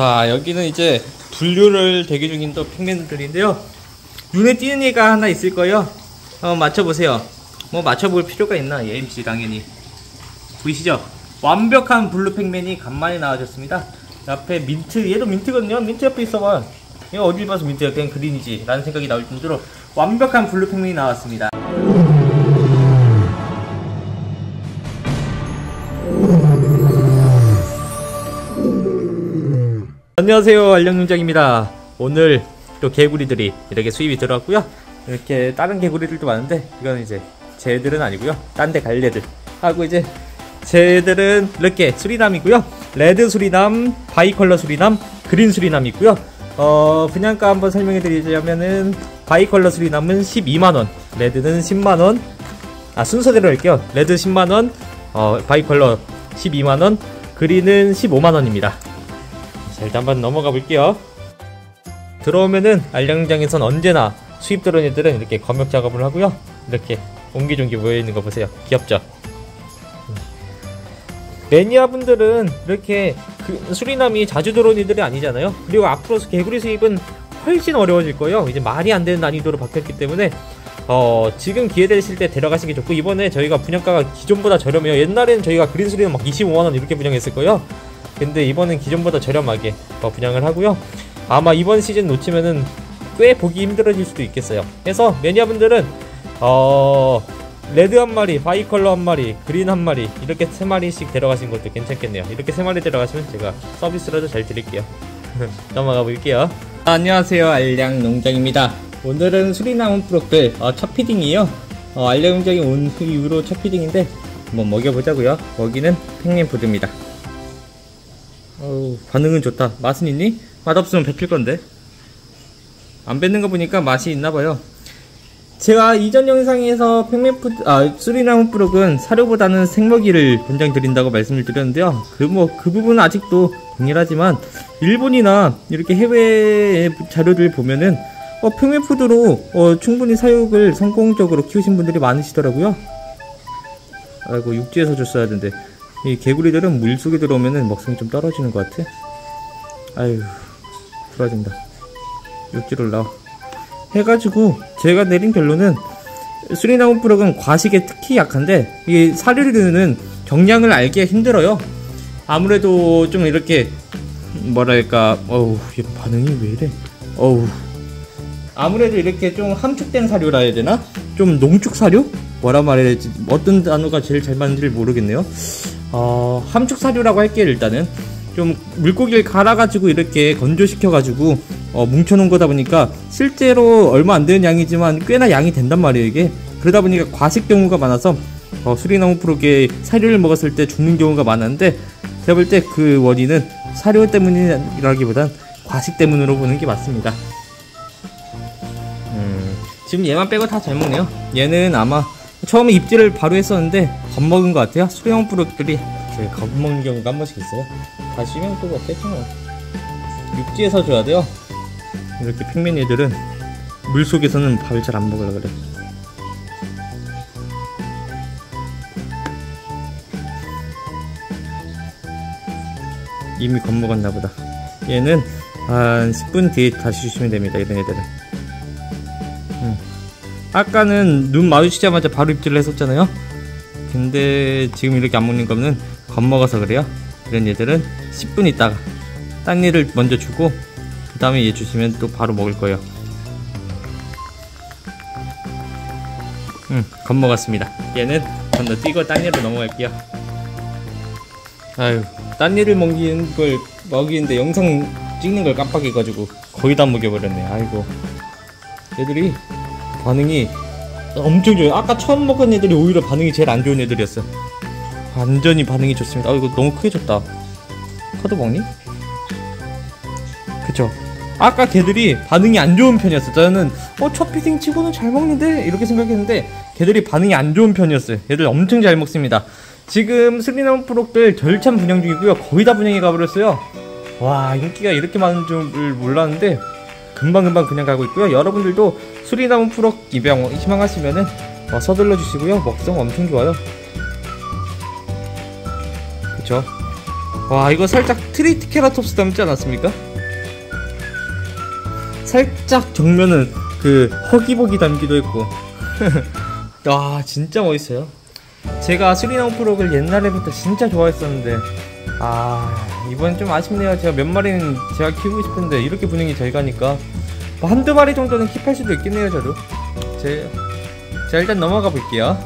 자 여기는 이제 분류를 대기 중인 또 Pacman들인데요. 눈에 띄는 얘가 하나 있을 거예요. 한번 맞춰보세요. 뭐 맞춰볼 필요가 있나 AMC 당연히. 보이시죠? 완벽한 blue Pacman이 간만에 나와줬습니다. 옆에 민트 얘도 민트거든요. 민트 옆에 있어봐. 이거 어딜 봐서 민트야? 그냥 green이지. 라는 생각이 나올 정도로 완벽한 blue Pacman이 나왔습니다 안녕하세요. 알량농장입니다. 오늘 또 개구리들이 이렇게 수입이 들어왔고요. 이렇게 다른 개구리들도 많은데 이거는 이제 쟤들은 아니고요. 딴 데 갈 애들. 하고 이제 쟤들은 이렇게 수리남이고요. red 수리남 bicolor 수리남 green 수리남이고요. 어 분양가 한번 설명해 드리자면은 bicolor 수리남은 12만원 red는 10만원. 아 순서대로 할게요. red 10만원 어 bicolor 12만원 그린은 15만원입니다 자 일단 한번 넘어가 볼게요. 들어오면은 알량장에선 언제나 수입 애들은 이렇게 검역 작업을 하고요. 이렇게 옹기종기 모여있는 거 보세요. 귀엽죠? 매니아 분들은 이렇게 그 수리남이 자주 들어온 애들이 아니잖아요. 그리고 앞으로 개구리 수입은 훨씬 어려워질 거예요. 이제 말이 안 되는 난이도로 바뀌었기 때문에 어 지금 기회 되실 때 데려가시기 좋고 이번에 저희가 분양가가 기존보다 저렴해요. 옛날에는 저희가 그린 수리는 막 25만원 이렇게 분양했을 거예요 근데 이번엔 기존보다 저렴하게 어, 분양을 하고요. 아마 이번 시즌 놓치면은 꽤 보기 힘들어질 수도 있겠어요. 그래서 매니아분들은 어 red 한 마리, bicolor 한 마리, green 한 마리 이렇게 세 마리씩 데려가신 것도 괜찮겠네요. 이렇게 세 마리 데려가시면 제가 서비스라도 잘 드릴게요. 넘어가 볼게요. 안녕하세요, 알량 농장입니다. 오늘은 수리남 horn frog 어, 첫 feeding이에요. 어, 알량 농장이 온 이후로 첫 feeding인데 한번 먹여보자고요. 먹이는 팽님 푸드입니다. 어우, 반응은 좋다. 맛은 있니? 맛없으면 뱉힐 건데. 안 뱉는 거 보니까 맛이 있나 봐요. 제가 이전 영상에서 팽맨푸드, 아, 수리나무 뿌럭은 사료보다는 생먹이를 권장 드린다고 말씀을 드렸는데요. 그 뭐, 그 부분은 아직도 동일하지만, 일본이나 이렇게 해외 자료들 보면은, 어, 팽맨푸드로, 어, 충분히 사육을 성공적으로 키우신 분들이 많으시더라고요. 아이고, 육지에서 줬어야 하는데. 이 개구리들은 물 속에 들어오면은 먹성이 좀 떨어지는 것 같아. 아유, 부러진다. 육지로 올라와. 해가지고 제가 내린 결론은 수리나무 뿌럭은 과식에 특히 약한데 이 사료류는 경량을 알기가 힘들어요. 아무래도 좀 이렇게 뭐랄까 어우 얘 반응이 왜 이래 어우 아무래도 이렇게 좀 함축된 사료라 해야 되나 좀 농축 사료 뭐라 말해야 되지 어떤 단어가 제일 잘 맞는지 모르겠네요 어, 함축 사료라고 할게요 일단은 좀 물고기를 갈아가지고 이렇게 건조시켜가지고 어, 뭉쳐놓은 거다 보니까 실제로 얼마 안 되는 양이지만 꽤나 양이 된단 말이에요 이게. 그러다 보니까 과식 경우가 많아서 어, 수리나무 프로게 사료를 먹었을 때 죽는 경우가 많았는데 제가 볼 때 그 원인은 사료 때문이라기보단 과식 때문으로 보는 게 맞습니다. 음, 지금 얘만 빼고 다 잘 먹네요. 얘는 아마 처음에 입질을 바로 했었는데 겁먹은 것 같아요? 수령 뿌럭들이 겁먹는 경우가 한 번씩 있어요? 다시면 또 먹겠죠. 뭐 육지에서 줘야 돼요. 이렇게 핑맨 애들은 물속에서는 밥을 잘 안 먹으려 그래 이미 겁먹었나 보다. 얘는 한 10분 뒤에 다시 주시면 됩니다 이런 애들은. 음. 아까는 눈 마주치자마자 바로 입질을 했었잖아요 근데 지금 이렇게 안 먹는 거는 겁먹어서 그래요. 이런 얘들은 10분 있다가 딴 얘를 먼저 주고 그 다음에 얘 주시면 또 바로 먹을 거예요. 음 겁먹었습니다. 얘는 건너 뛰고 딴 얘로 넘어갈게요. 아유 딴 얘를 먹이는 걸 먹이는데 영상 찍는 걸 깜빡해가지고 거의 다 먹여버렸네. 아이고. 얘들이 반응이 엄청 좋아요. 아까 처음 먹은 애들이 오히려 반응이 제일 안 좋은 애들이었어 완전히 반응이 좋습니다. 아 이거 너무 크게 줬다. 커도 먹니? 그쵸. 아까 걔들이 반응이 안 좋은 편이었어 저는 어 첫 피딩 치고는 잘 먹는데? 이렇게 생각했는데 걔들이 반응이 안 좋은 편이었어요. 얘들 엄청 잘 먹습니다. 지금 수리남 horn frog들 절찬 분양 중이고요. 거의 다 분양이 가버렸어요. 와 인기가 이렇게 많은 줄 몰랐는데 금방금방 그냥 가고 있고요. 여러분들도 수리남 horn frog 입양 희망하시면은 어, 서둘러 주시고요. 먹성 엄청 좋아요. 그쵸? 와 이거 살짝 트리케라톱스 닮지 않았습니까? 살짝 정면은 그 허기워기 닮기도 했고. 와 진짜 멋있어요. 제가 수리남 horn frog를 옛날에부터 진짜 좋아했었는데. 아 이번 좀 아쉽네요. 제가 몇 마리는 제가 키우고 싶은데 이렇게 분양이 잘 가니까 뭐 한두 마리 정도는 keep할 수도 있겠네요 저도. 제, 자 일단 넘어가 볼게요.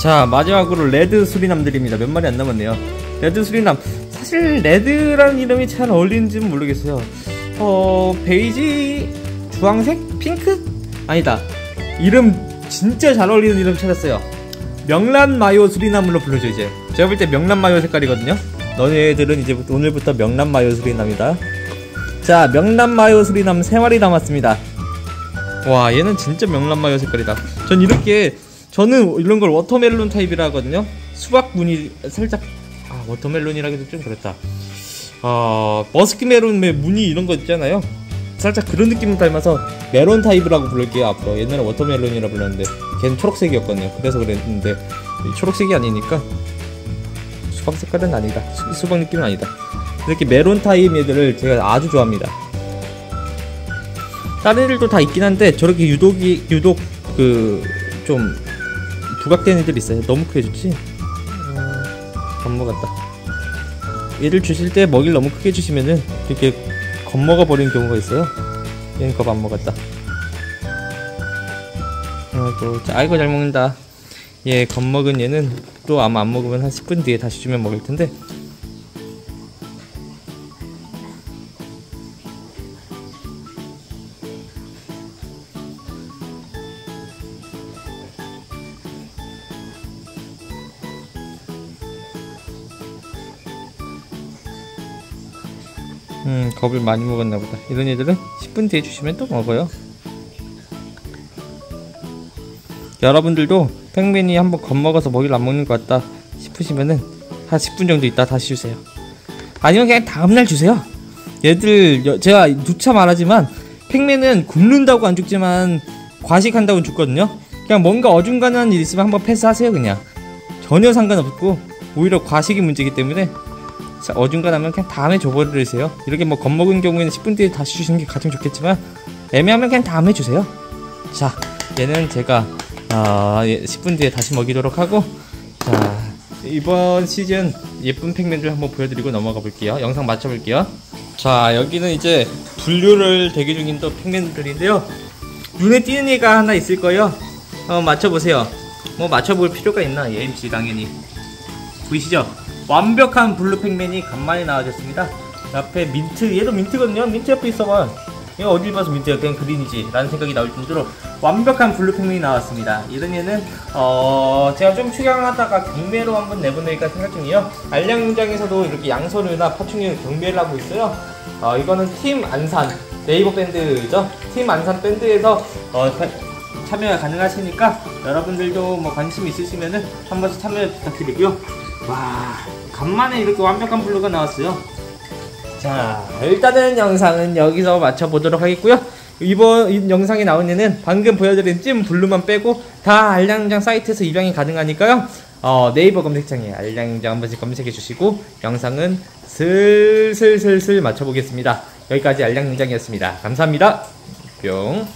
자 마지막으로 red 수리남들입니다. 몇 마리 안 남았네요. red 수리남. 사실 red라는 이름이 잘 어울리는지는 모르겠어요. 어 베이지 주황색 핑크? 아니다. 이름 진짜 잘 어울리는 이름 찾았어요. 명란 마요 수리남으로 불러줘 이제. 제가 볼 때 명란 마요 색깔이거든요 너네들은 이제 오늘부터 명란 마요 수리남이다. 자 명란 마요 수리남 3마리 남았습니다. 와 얘는 진짜 명란 마요 색깔이다. 전 이렇게 저는 이런 걸 watermelon 타입이라 하거든요. 수박 무늬 살짝 아 watermelon이라기도 좀 그렇다. 어 머스크멜론의 무늬 이런 거 있잖아요. 살짝 그런 느낌을 닮아서 메론 타입이라고 부를게요 앞으로. 옛날에 watermelon이라 불렀는데 걔는 초록색이었거든요. 그래서 그랬는데 초록색이 아니니까 수박 색깔은 아니다. 수, 박 느낌은 아니다. 이렇게 메론 타입 애들을 제가 아주 좋아합니다. 다른 애들도 다 있긴 한데 저렇게 유독이 유독 그 좀 부각된 애들 있어요. 너무 크게 주지? 어, 겁먹었다. 얘를 주실 때 먹이를 너무 크게 주시면은 이렇게 겁먹어 버리는 경우가 있어요. 얘는 겁 안 먹었다. 아이고 아이고 잘 먹는다 얘 겁먹은 얘는 또 아마 안 먹으면 한 10분 뒤에 다시 주면 먹을 텐데. 음 겁을 많이 먹었나 보다. 이런 애들은 10분 뒤에 주시면 또 먹어요 여러분들도 팽맨이 한번 겁먹어서 먹이를 안 먹는 것 같다 싶으시면은 한 10분 정도 있다 다시 주세요. 아니면 그냥 다음날 주세요. 얘들 여, 제가 누차 말하지만 팽맨은 굶는다고 안 죽지만 과식한다고 죽거든요. 그냥 뭔가 어중간한 일 있으면 한번 패스하세요 그냥. 전혀 상관없고 오히려 과식이 문제이기 때문에 어중간하면 그냥 다음에 줘버리세요. 이렇게 뭐 겁먹은 경우에는 10분 뒤에 다시 주시는 게 가장 좋겠지만 애매하면 그냥 다음에 주세요. 자 얘는 제가 어, 10분 뒤에 다시 먹이도록 하고 자 이번 시즌 예쁜 팩맨들 한번 보여드리고 넘어가 볼게요. 영상 맞춰볼게요. 자 여기는 이제 분류를 대기 중인 또 팩맨들인데요. 눈에 띄는 애가 하나 있을 거예요. 어, 맞춰보세요. 뭐 맞춰볼 필요가 있나 AMC 당연히. 보이시죠? 완벽한 blue Pacman이 간만에 나와줬습니다. 옆에 민트 얘도 민트거든요. 민트 옆에 있어봐. 이거 어딜 봐서 민트야? 그냥 green이지. 라는 생각이 나올 정도로 완벽한 blue Pacman이 나왔습니다. 이런 얘는 어 제가 좀 축양하다가 경매로 한번 내보낼까 생각 중이에요. 알량 농장에서도 이렇게 양서류나 파충류 경매를 하고 있어요. 어 이거는 팀 안산 네이버 밴드죠? 팀 안산 밴드에서 어, 참여가 가능하시니까 여러분들도 뭐 관심 있으시면은 한 번씩 참여 부탁드리고요. 와 간만에 이렇게 완벽한 blue가 나왔어요. 자 일단은 영상은 여기서 마쳐보도록 하겠고요 이번 이 영상에 나온 애는 방금 보여드린 찐 blue만 빼고 다 알량장 사이트에서 입양이 가능하니까요. 어, 네이버 검색창에 알량장 한 번씩 검색해 주시고 영상은 슬슬슬슬 맞춰보겠습니다. 여기까지 알량장이었습니다. 감사합니다. 뿅